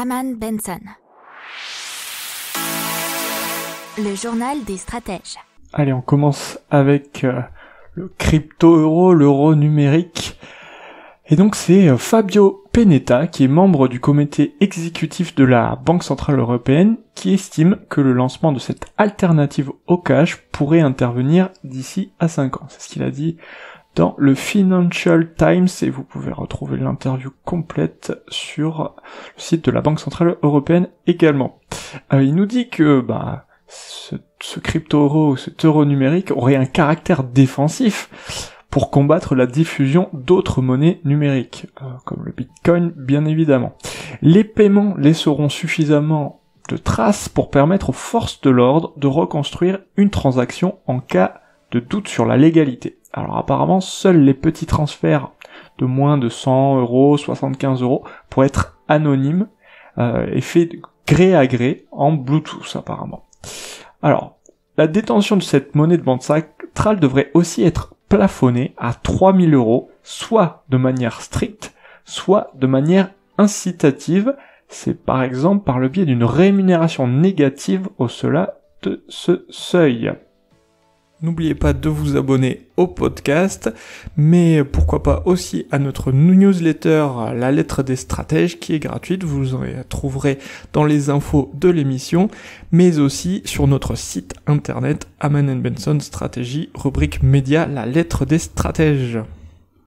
Aman Benson. Le journal des stratèges. Allez, on commence avec euh, le crypto-euro, l'euro numérique. Et donc c'est euh, Fabio Penetta, qui est membre du comité exécutif de la Banque Centrale Européenne, qui estime que le lancement de cette alternative au cash pourrait intervenir d'ici à 5 ans. C'est ce qu'il a dit dans le Financial Times et vous pouvez retrouver l'interview complète sur le site de la Banque Centrale Européenne également. Euh, il nous dit que bah, ce, crypto-euro, cet euro numérique aurait un caractère défensif pour combattre la diffusion d'autres monnaies numériques, euh, comme le Bitcoin bien évidemment. Les paiements laisseront suffisamment de traces pour permettre aux forces de l'ordre de reconstruire une transaction en cas de doute sur la légalité. Alors apparemment, seuls les petits transferts de moins de 100 euros, 75 euros, pour être anonymes euh, et faits gré à gré en Bluetooth apparemment. Alors, la détention de cette monnaie de banque centrale devrait aussi être plafonnée à 3000 euros, soit de manière stricte, soit de manière incitative. C'est par exemple par le biais d'une rémunération négative au-delà de ce seuil. N'oubliez pas de vous abonner au podcast, mais pourquoi pas aussi à notre newsletter La lettre des stratèges qui est gratuite, vous en trouverez dans les infos de l'émission, mais aussi sur notre site internet Aman Benson Stratégie, rubrique média La lettre des stratèges.